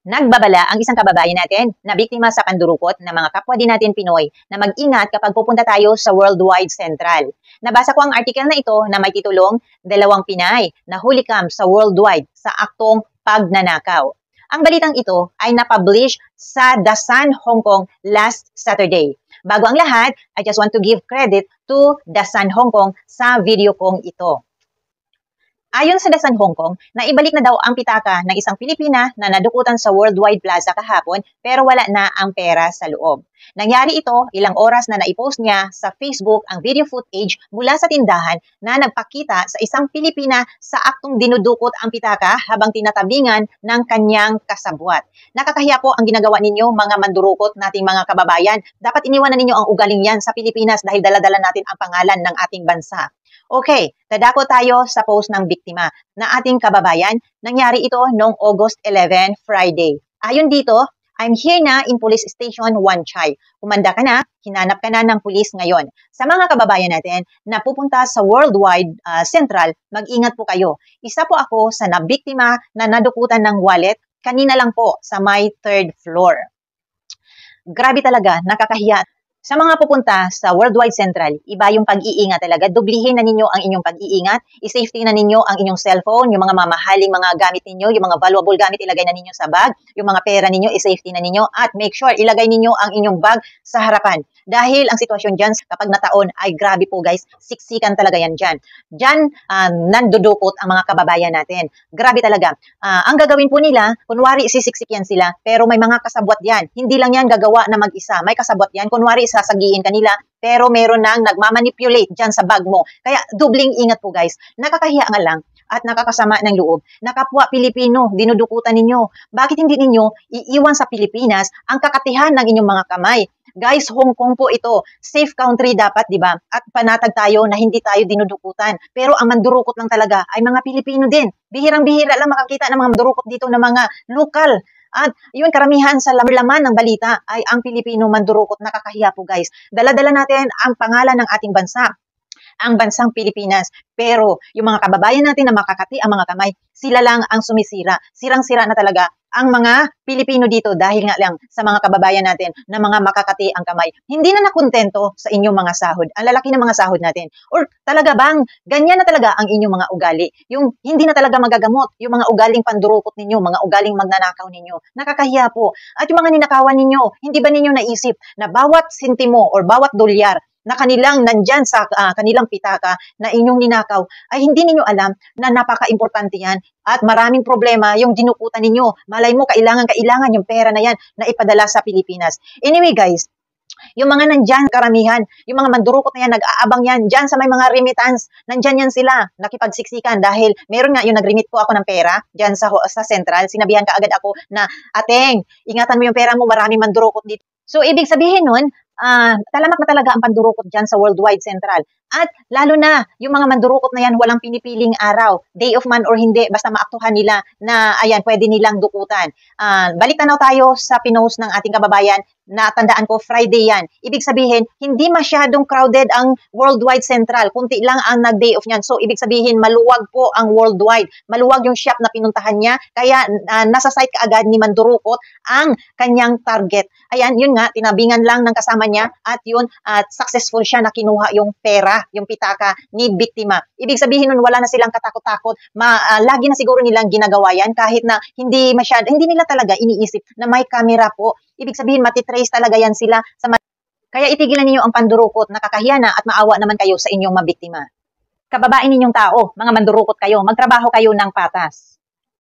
Nagbabala ang isang kababayan natin na biktima sa pandurukot ng mga kapwa din natin Pinoy na mag-ingat kapag pupunta tayo sa Worldwide Central. Nabasa ko ang artikel na ito na may titulong Dalawang Pinay na huli kam sa Worldwide sa aktong pagnanakaw. Ang balitang ito ay napublish sa The Sun, Hong Kong last Saturday. Bago ang lahat, I just want to give credit to The Sun Hong Kong sa video kong ito. Ayon sa Dasan Hong Kong, naibalik na daw ang pitaka ng isang Pilipina na nadukutan sa Worldwide Plaza kahapon pero wala na ang pera sa loob. Nangyari ito ilang oras na naipost niya sa Facebook ang video footage mula sa tindahan na nagpakita sa isang Pilipina sa aktong dinudukot ang pitaka habang tinatabingan ng kanyang kasabwat. Nakakahiya po ang ginagawa ninyo mga mandurukot nating mga kababayan. Dapat iniwanan ninyo ang ugaling yan sa Pilipinas dahil daladala natin ang pangalan ng ating bansa. Okay, dadako tayo sa post ng biktima na ating kababayan. Nangyari ito noong August 11, Friday. Ayon dito, I'm here na in Police Station 1 Chai. Kumanda ka na, hinanap ka na ng pulis ngayon. Sa mga kababayan natin na pupunta sa Worldwide uh, Central, mag-ingat po kayo. Isa po ako sa nabiktima na nadukutan ng wallet kanina lang po sa my third floor. Grabe talaga, nakakahiya. Sa mga pupunta sa Worldwide Central, iba yung pag-iingat talaga. Dublihin na ninyo ang inyong pag-iingat. I-safety na ninyo ang inyong cellphone, yung mga mamahaling mga gamit ninyo, yung mga valuable gamit ilagay na ninyo sa bag, yung mga pera ninyo i-safety na ninyo at make sure ilagay ninyo ang inyong bag sa harapan. Dahil ang sitwasyon dyan kapag nataon ay grabe po guys, siksikan talaga yan dyan. Dyan uh, nandudukot ang mga kababayan natin. Grabe talaga. Uh, ang gagawin po nila, kunwari sisiksik yan sila, pero may mga kasabwat yan. Hindi lang yan gagawa na mag-isa. May kasabwat yan. Kunwari sasagiin kanila, pero meron nang nagmamanipulate dyan sa bag mo. Kaya dubling ingat po guys. Nakakahiya nga lang at nakakasama ng loob na kapwa Pilipino, dinudukutan ninyo. Bakit hindi ninyo iiwan sa Pilipinas ang kakatihan ng inyong mga kamay? Guys, Hong Kong po ito. Safe country dapat, di ba? At panatag tayo na hindi tayo dinudukutan. Pero ang mandurukot lang talaga ay mga Pilipino din. Bihirang-bihira lang makakita ng mga mandurukot dito na mga lokal. At yun, karamihan sa laman ng balita ay ang Pilipino mandurukot. Nakakahiya po guys. Dala-dala natin ang pangalan ng ating bansa ang bansang Pilipinas. Pero yung mga kababayan natin na makakati ang mga kamay, sila lang ang sumisira. Sirang-sira na talaga ang mga Pilipino dito dahil nga lang sa mga kababayan natin na mga makakati ang kamay. Hindi na nakontento sa inyong mga sahod. Ang lalaki ng mga sahod natin. Or talaga bang ganyan na talaga ang inyong mga ugali? Yung hindi na talaga magagamot. Yung mga ugaling pandurukot ninyo, mga ugaling magnanakaw ninyo. Nakakahiya po. At yung mga ninakawan ninyo, hindi ba ninyo naisip na bawat sintimo or bawat dolyar na kanilang nandyan sa uh, kanilang pitaka na inyong ninakaw, ay hindi ninyo alam na napaka-importante yan at maraming problema yung dinukutan ninyo. Malay mo, kailangan-kailangan yung pera na yan na ipadala sa Pilipinas. Anyway guys, yung mga nandyan, karamihan, yung mga mandurukot na yan, nag-aabang yan, dyan sa may mga remittance, nandyan yan sila, nakipagsiksikan dahil meron nga yung nag-remit po ako ng pera dyan sa, sa central, sinabihan ka agad ako na, ateng, ingatan mo yung pera mo, maraming mandurukot dito. So, ibig sabihin nun, uh, talamak na talaga ang pandurukot dyan sa Worldwide Central. At lalo na, yung mga mandurukot na yan, walang pinipiling araw, day of man or hindi, basta maaktuhan nila na, ayan, pwede nilang dukutan. Uh, balik tanaw tayo sa pinost ng ating kababayan na tandaan ko, Friday yan. Ibig sabihin, hindi masyadong crowded ang Worldwide Central. Kunti lang ang nag-day off niyan. So, ibig sabihin, maluwag po ang Worldwide. Maluwag yung shop na pinuntahan niya. Kaya, uh, nasa site kaagad ni Mandurukot ang kanyang target. Ayan, yun nga, tinabingan lang ng kasama niya at yun, at uh, successful siya na kinuha yung pera yung pitaka ni biktima. Ibig sabihin nun, wala na silang katakot-takot. Ma, uh, lagi na siguro nilang ginagawa yan kahit na hindi masyado, hindi nila talaga iniisip na may camera po. Ibig sabihin, matitrace talaga yan sila sa kaya itigilan ninyo ang pandurukot, nakakahiya na at maawa naman kayo sa inyong mabiktima. Kababain ninyong tao, mga mandurukot kayo, magtrabaho kayo ng patas.